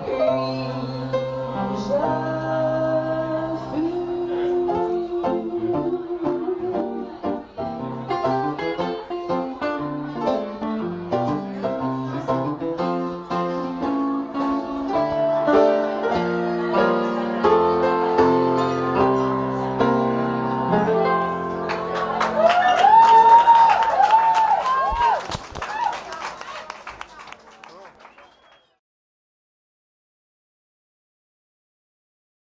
library.